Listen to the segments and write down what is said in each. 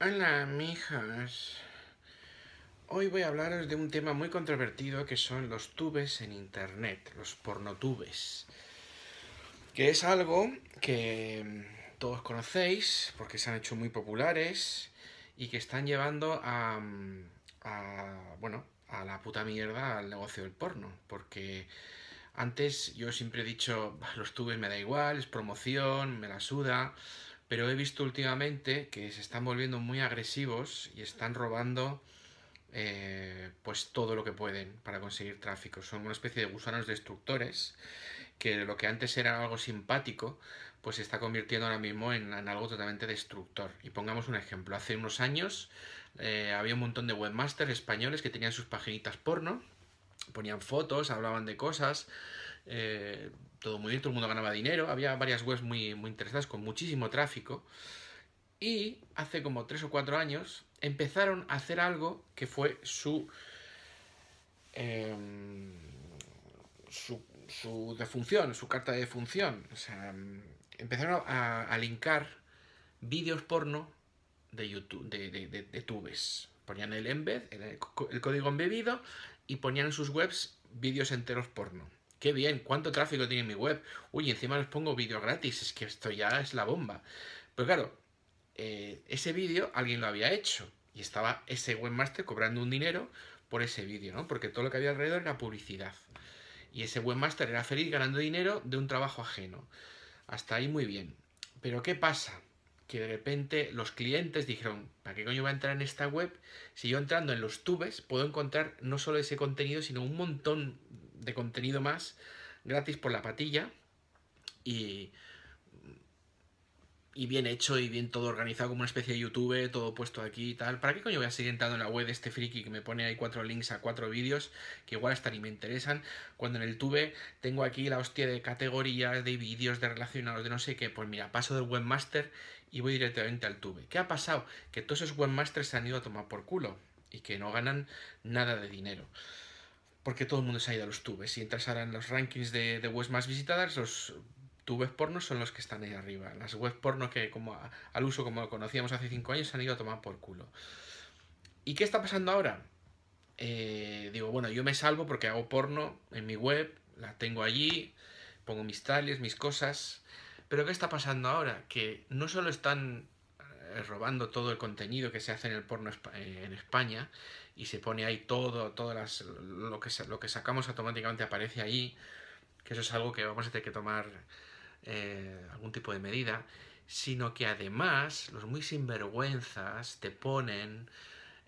Hola, mijos. Hoy voy a hablaros de un tema muy controvertido que son los tubes en internet, los pornotubes. Que es algo que todos conocéis porque se han hecho muy populares y que están llevando a, a bueno, a la puta mierda al negocio del porno. Porque antes yo siempre he dicho, los tubes me da igual, es promoción, me la suda pero he visto últimamente que se están volviendo muy agresivos y están robando eh, pues todo lo que pueden para conseguir tráfico. Son una especie de gusanos destructores que lo que antes era algo simpático pues se está convirtiendo ahora mismo en, algo totalmente destructor. Y pongamos un ejemplo. Hace unos años eh, había un montón de webmasters españoles que tenían sus paginitas porno, ponían fotos, hablaban de cosas, eh, todo muy bien, todo el mundo ganaba dinero, había varias webs muy, muy interesantes con muchísimo tráfico. Y hace como tres o cuatro años empezaron a hacer algo que fue su, em, su, su defunción, su carta de defunción. O sea, empezaron a, linkar vídeos porno de YouTube, de, de, tubes. Ponían el embed, el, el código embebido y ponían en sus webs vídeos enteros porno. Qué bien, cuánto tráfico tiene mi web. Uy, encima les pongo vídeo gratis, es que esto ya es la bomba. Pero claro, eh, ese vídeo alguien lo había hecho y estaba ese webmaster cobrando un dinero por ese vídeo, ¿no? Porque todo lo que había alrededor era publicidad. Y ese webmaster era feliz ganando dinero de un trabajo ajeno. Hasta ahí muy bien. Pero ¿qué pasa? Que de repente los clientes dijeron, ¿para qué coño voy a entrar en esta web? Si yo entrando en los tubes puedo encontrar no solo ese contenido, sino un montón de contenido más gratis por la patilla y, y bien hecho y bien todo organizado como una especie de YouTube, todo puesto aquí y tal. ¿Para qué coño voy a seguir entrando en la web de este friki que me pone ahí cuatro links a cuatro vídeos que igual hasta ni me interesan? Cuando en el tube tengo aquí la hostia de categorías, de vídeos, de relacionados, de no sé qué. Pues mira, paso del webmaster y voy directamente al tube. ¿Qué ha pasado? Que todos esos webmasters se han ido a tomar por culo y que no ganan nada de dinero porque todo el mundo se ha ido a los tubes. Si entras ahora en los rankings de, webs más visitadas, los tubes porno son los que están ahí arriba. Las webs porno que como al uso como lo conocíamos hace 5 años se han ido a tomar por culo. ¿Y qué está pasando ahora? Eh, digo, bueno, yo me salvo porque hago porno en mi web, la tengo allí, pongo mis tales, mis cosas. Pero ¿qué está pasando ahora? Que no solo están eh, robando todo el contenido que se hace en el porno eh, en España y se pone ahí todo, todas las, lo, que, lo que sacamos automáticamente aparece ahí, que eso es algo que vamos a tener que tomar eh, algún tipo de medida, sino que además los muy sinvergüenzas te ponen,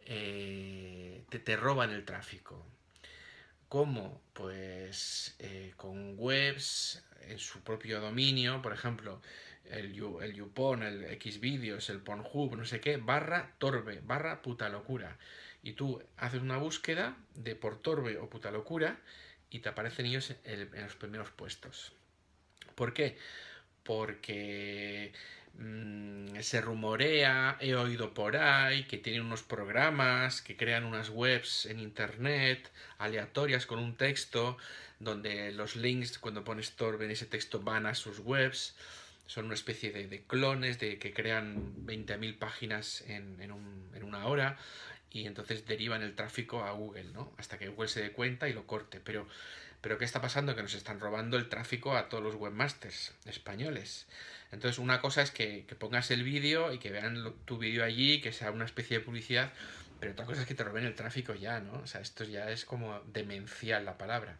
te, te roban el tráfico. ¿Cómo? Pues con webs en su propio dominio, por ejemplo, el, el YouPorn, el Xvideos, el Pornhub, no sé qué, barra torbe, barra puta locura. Y tú haces una búsqueda de por torbe o puta locura y te aparecen ellos en, los primeros puestos. ¿Por qué? Porque mm, se rumorea, he oído por ahí, que tienen unos programas, que crean unas webs en internet aleatorias con un texto, donde los links, cuando pones Torbe en ese texto, van a sus webs son una especie de, clones de que crean 20.000 páginas en, en, una hora y entonces derivan el tráfico a Google, ¿no? Hasta que Google se dé cuenta y lo corte. Pero, pero ¿qué está pasando? Que nos están robando el tráfico a todos los webmasters españoles. Entonces una cosa es que, pongas el vídeo y que vean tu vídeo allí, que sea una especie de publicidad, pero otra cosa es que te roben el tráfico ya, ¿no? O sea, esto ya es como demencial la palabra.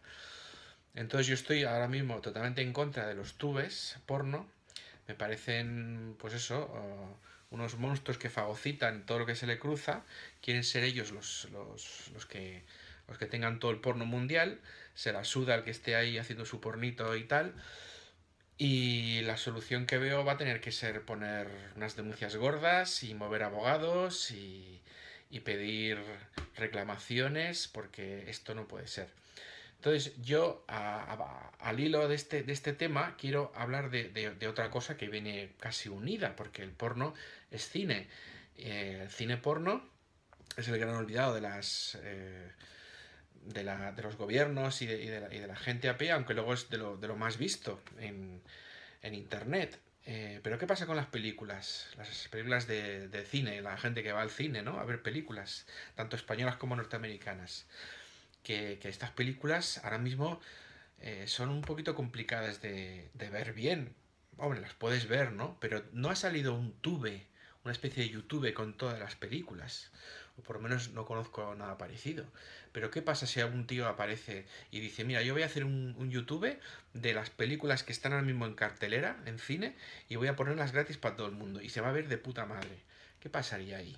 Entonces yo estoy ahora mismo totalmente en contra de los tubes porno, me parecen, pues eso, unos monstruos que fagocitan todo lo que se le cruza, quieren ser ellos los, los, que, los que tengan todo el porno mundial, se la suda el que esté ahí haciendo su pornito y tal. Y la solución que veo va a tener que ser poner unas denuncias gordas y mover abogados y, y pedir reclamaciones porque esto no puede ser. Entonces yo, al hilo de este, de este tema, quiero hablar de, otra cosa que viene casi unida, porque el porno es cine. Eh, el cine porno es el gran olvidado de las... Eh, de, la, de, los gobiernos y de, y, de, la, gente a pie, aunque luego es de lo, lo más visto en, en Internet. Eh, pero ¿qué pasa con las películas? Las películas de, de, cine, la gente que va al cine, ¿no? A ver películas, tanto españolas como norteamericanas. Que, que estas películas ahora mismo eh, son un poquito complicadas de, de, ver bien. Hombre, las puedes ver, ¿no? Pero no ha salido un tube, una especie de YouTube con todas las películas o por lo menos no conozco nada parecido. Pero ¿qué pasa si algún tío aparece y dice, mira, yo voy a hacer un, YouTube de las películas que están ahora mismo en cartelera, en cine, y voy a ponerlas gratis para todo el mundo, y se va a ver de puta madre? ¿Qué pasaría ahí?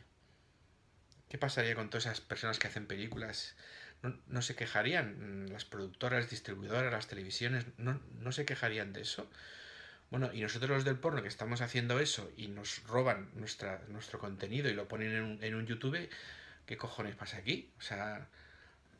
¿Qué pasaría con todas esas personas que hacen películas? ¿No, no se quejarían? Las productoras, distribuidoras, las televisiones, ¿no, no se quejarían de eso? Bueno, y nosotros los del porno que estamos haciendo eso y nos roban nuestra, nuestro contenido y lo ponen en un, en un YouTube, ¿qué cojones pasa aquí? O sea,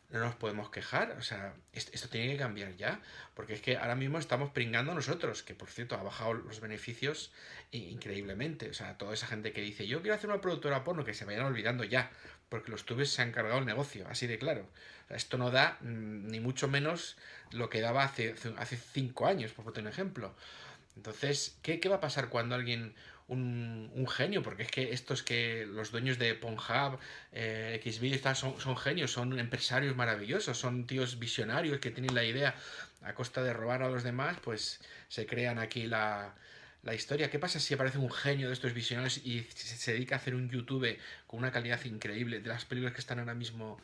no nos podemos quejar, o sea, esto tiene que cambiar ya, porque es que ahora mismo estamos pringando nosotros, que por cierto ha bajado los beneficios increíblemente, o sea, toda esa gente que dice, yo quiero hacer una productora porno, que se vayan olvidando ya, porque los tubes se han cargado el negocio, así de claro. Esto no da mm, ni mucho menos lo que daba hace, hace cinco años, por poner un ejemplo. Entonces, ¿qué, ¿qué, va a pasar cuando alguien, un, un, genio, porque es que estos que los dueños de Pornhub, eh, XVideo, son, son genios, son empresarios maravillosos, son tíos visionarios que tienen la idea a costa de robar a los demás, pues se crean aquí la, la historia. ¿Qué pasa si aparece un genio de estos visionarios y se, se dedica a hacer un YouTube con una calidad increíble de las películas que están ahora mismo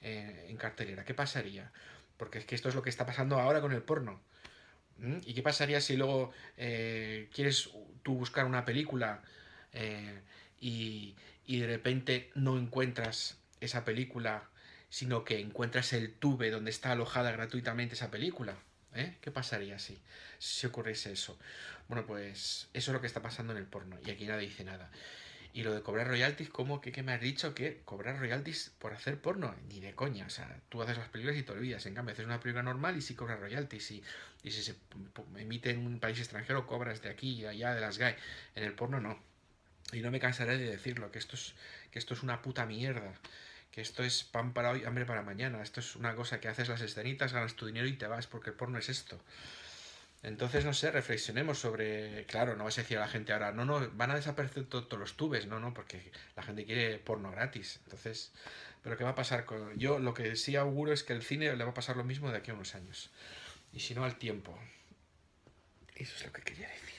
eh, en cartelera? ¿Qué pasaría? Porque es que esto es lo que está pasando ahora con el porno. ¿Mm? ¿Y qué pasaría si luego eh, quieres tú buscar una película eh, y, y, de repente no encuentras esa película, sino que encuentras el tube donde está alojada gratuitamente esa película? ¿Eh? ¿Qué pasaría si, si ocurriese eso? Bueno, pues eso es lo que está pasando en el porno y aquí nadie dice nada. Y lo de cobrar royalties, ¿cómo que, que, me has dicho que cobrar royalties por hacer porno? Ni de coña, o sea, tú haces las películas y te olvidas. En cambio, haces una película normal y sí cobras royalties. Y, y si se emite en un país extranjero, cobras de aquí y allá, de las GAE. En el porno no. Y no me cansaré de decirlo, que esto es, que esto es una puta mierda. Que esto es pan para hoy, hambre para mañana. Esto es una cosa que haces las escenitas, ganas tu dinero y te vas, porque el porno es esto. Entonces, no sé, reflexionemos sobre. Claro, no vas a decir a la gente ahora, no, no, van a desaparecer todos los tubes, no, no, porque la gente quiere porno gratis. Entonces, ¿pero qué va a pasar con.? Yo lo que sí auguro es que el cine le va a pasar lo mismo de aquí a unos años. Y si no, al tiempo. Eso es lo que quería decir.